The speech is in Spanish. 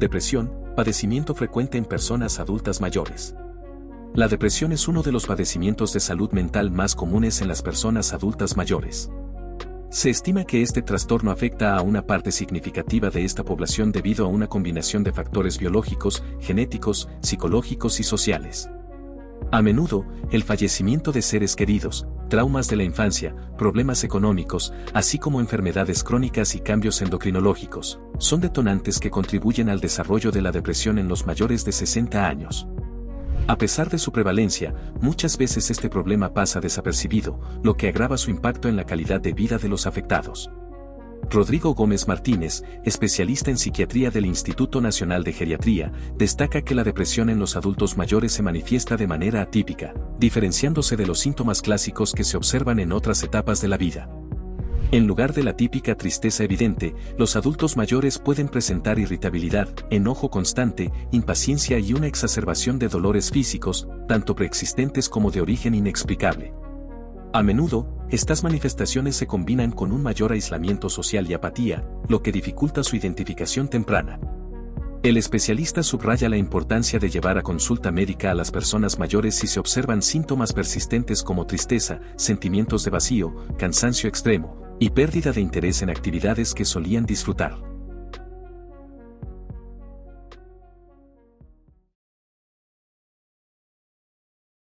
Depresión, padecimiento frecuente en personas adultas mayores. La depresión es uno de los padecimientos de salud mental más comunes en las personas adultas mayores. Se estima que este trastorno afecta a una parte significativa de esta población debido a una combinación de factores biológicos, genéticos, psicológicos y sociales. A menudo, el fallecimiento de seres queridos, traumas de la infancia, problemas económicos, así como enfermedades crónicas y cambios endocrinológicos, son detonantes que contribuyen al desarrollo de la depresión en los mayores de 60 años. A pesar de su prevalencia, muchas veces este problema pasa desapercibido, lo que agrava su impacto en la calidad de vida de los afectados. Rodrigo Gómez Martínez, especialista en psiquiatría del Instituto Nacional de Geriatría, destaca que la depresión en los adultos mayores se manifiesta de manera atípica, diferenciándose de los síntomas clásicos que se observan en otras etapas de la vida. En lugar de la típica tristeza evidente, los adultos mayores pueden presentar irritabilidad, enojo constante, impaciencia y una exacerbación de dolores físicos, tanto preexistentes como de origen inexplicable. A menudo, estas manifestaciones se combinan con un mayor aislamiento social y apatía, lo que dificulta su identificación temprana. El especialista subraya la importancia de llevar a consulta médica a las personas mayores si se observan síntomas persistentes como tristeza, sentimientos de vacío, cansancio extremo, y pérdida de interés en actividades que solían disfrutar.